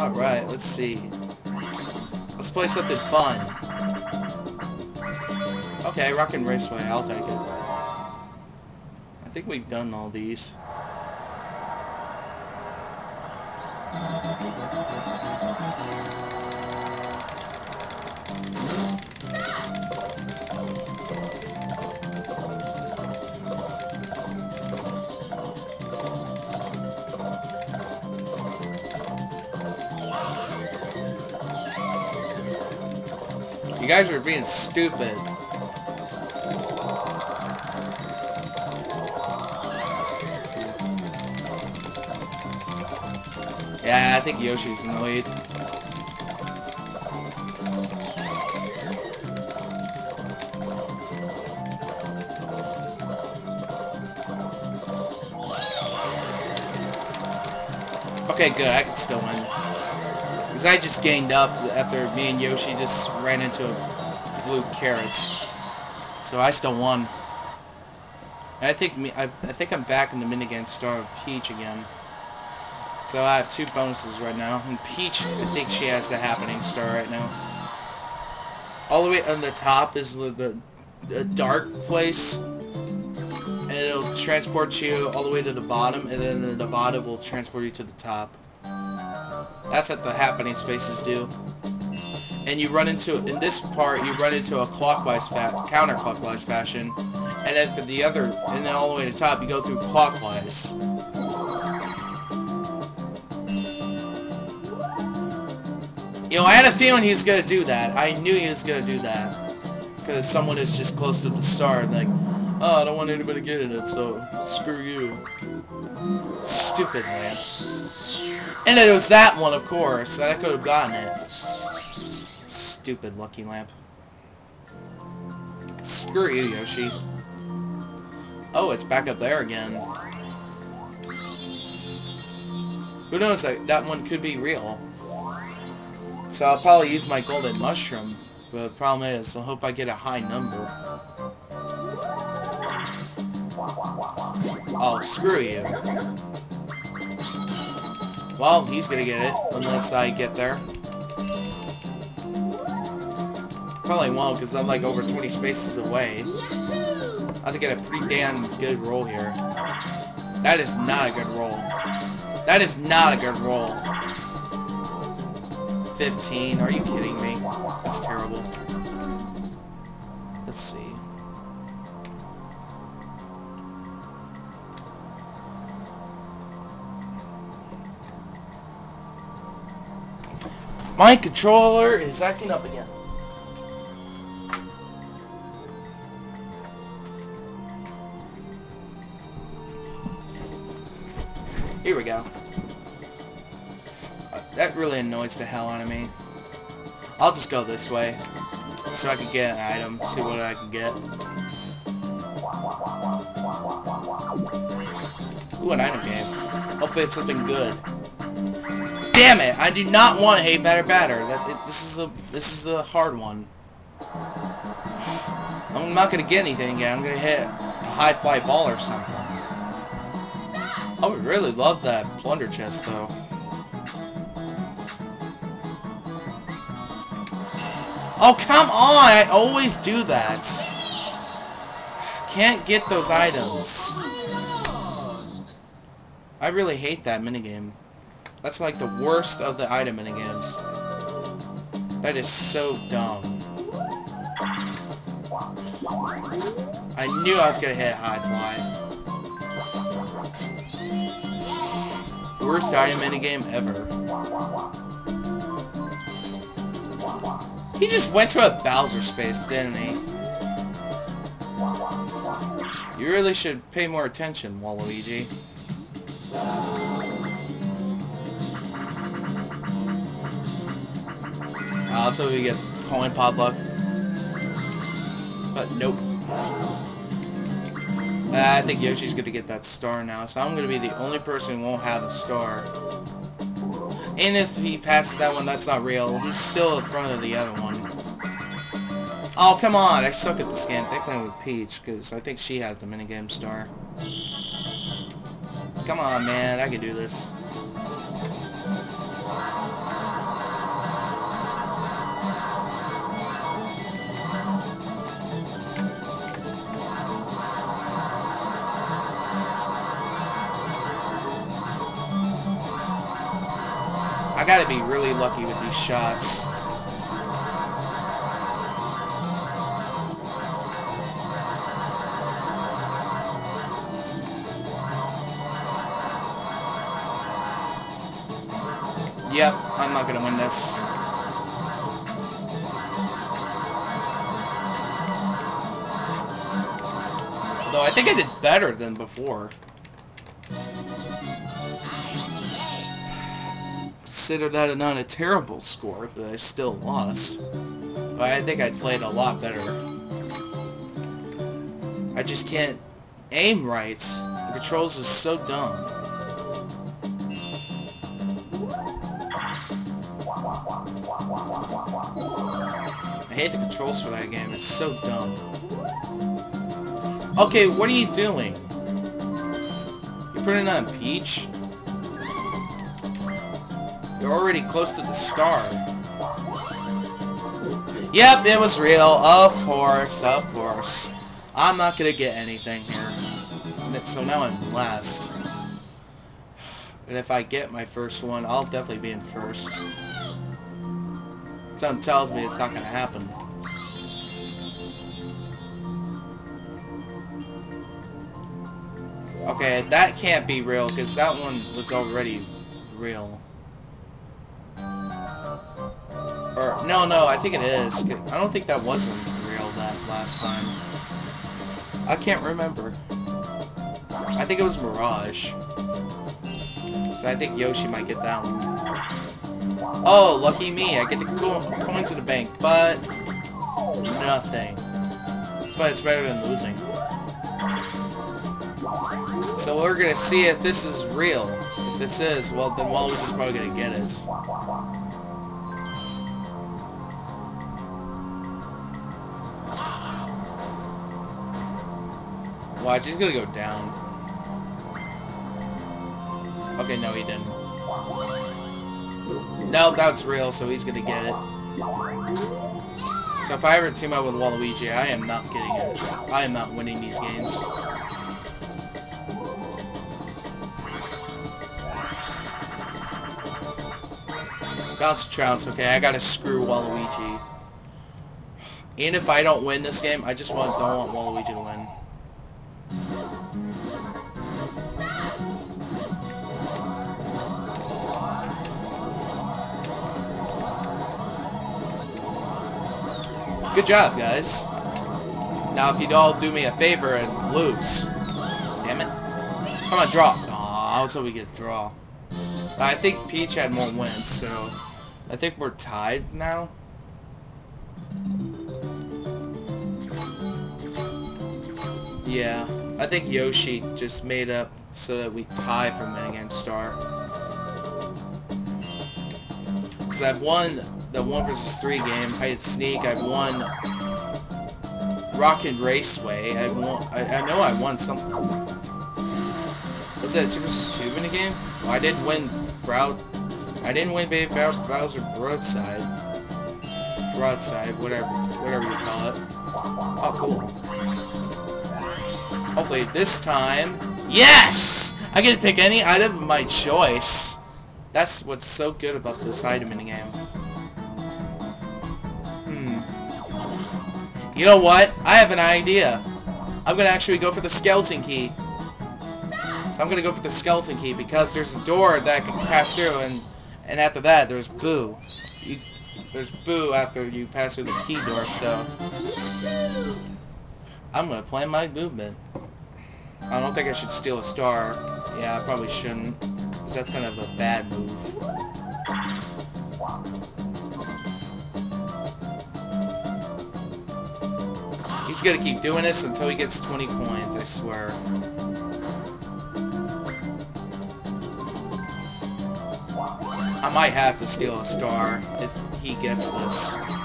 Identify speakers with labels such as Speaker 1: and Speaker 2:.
Speaker 1: Alright, let's see. Let's play something fun. Okay, Rockin' Raceway, I'll take it. I think we've done all these. Guys are being stupid. Yeah, I think Yoshi's lead. Okay, good. I can still win. Because I just gained up after me and Yoshi just ran into blue carrots. So I still won. I think me I, I think I'm back in the minigame star of Peach again. So I have two bonuses right now. And Peach, I think she has the happening star right now. All the way on the top is the, the, the dark place. And it'll transport you all the way to the bottom. And then the bottom will transport you to the top. That's what the happening spaces do. And you run into, in this part, you run into a clockwise, fa counterclockwise fashion. And then for the other, and then all the way to the top, you go through clockwise. You know, I had a feeling he was going to do that. I knew he was going to do that. Because someone is just close to the star and like, oh, I don't want anybody getting it, so screw you. Stupid, man. And it was that one, of course. I could have gotten it. Stupid Lucky Lamp. Screw you, Yoshi. Oh, it's back up there again. Who knows, that, that one could be real. So I'll probably use my golden mushroom. But the problem is, I hope I get a high number. Oh, screw you. Well, he's gonna get it, unless I get there. Probably won't, because I'm like over 20 spaces away. I have to get a pretty damn good roll here. That is not a good roll. That is not a good roll. 15, are you kidding me? That's terrible. Let's see. My controller is acting up again. Here we go. Uh, that really annoys the hell out of me. I'll just go this way. So I can get an item, see what I can get. Ooh, an item game. Hopefully it's something good. Damn it! I do not want a Batter Batter. That it, this is a this is a hard one. I'm not gonna get anything again. I'm gonna hit a high fly ball or something. I would really love that plunder chest though. Oh come on! I always do that. Can't get those items. I really hate that minigame. That's like the worst of the item minigames. That is so dumb. I knew I was gonna hit high fly. Worst item minigame ever. He just went to a Bowser space, didn't he? You really should pay more attention, Waluigi. Uh, so we get coin potluck. But nope. Uh, I think Yoshi's gonna get that star now, so I'm gonna be the only person who won't have a star. And if he passes that one, that's not real. He's still in front of the other one. Oh, come on! I suck at this game. Thankfully with Peach, because I think she has the minigame star. Come on, man. I can do this. I gotta be really lucky with these shots. Yep, I'm not gonna win this. Though I think I did better than before. Consider that not a terrible score, but I still lost. But I think I played a lot better. I just can't aim right. The controls is so dumb. I hate the controls for that game. It's so dumb. Okay, what are you doing? You're putting on Peach? You're already close to the star. Yep, it was real. Of course, of course. I'm not gonna get anything here. So now I'm last. And if I get my first one, I'll definitely be in first. Something tells me it's not gonna happen. Okay, that can't be real, because that one was already real. Or, no, no, I think it is. I don't think that wasn't real that last time. I can't remember. I think it was Mirage. So I think Yoshi might get that one. Oh, lucky me. I get the co coins in the bank, but nothing. But it's better than losing. So we're gonna see if this is real. If this is, well then Waluigi's probably gonna get it. Watch, he's gonna go down. Okay, no he didn't. No, that's real, so he's gonna get it. So if I ever team up with Waluigi, I am not getting it. I am not winning these games. Bounce Trounce, okay, I gotta screw Waluigi. And if I don't win this game, I just want, don't want Waluigi to win. Good job, guys. Now, if you'd all do me a favor and lose. Damn it. Come on, draw. Aw, I was hoping we get a draw. I think Peach had more wins, so... I think we're tied now. Yeah, I think Yoshi just made up so that we tie for Minigame Star. Because I've won the 1 versus 3 game, I had Sneak, I've won Rockin' Raceway, I won, I, I know I won something. Was that 2 versus 2 in minigame? Well, I did win Brow I didn't win Baby Bowser Broadside. Broadside, whatever, whatever you call it. Oh, cool. Hopefully this time... Yes! I get to pick any item of my choice. That's what's so good about this item in the game. You know what? I have an idea. I'm gonna actually go for the skeleton key. So I'm gonna go for the skeleton key because there's a door that I can pass through and and after that, there's Boo. You, there's Boo after you pass through the key door, so... I'm gonna plan my movement. I don't think I should steal a star. Yeah, I probably shouldn't. Because that's kind of a bad move. He's gonna keep doing this until he gets 20 coins, I swear. I might have to steal a star if he gets this.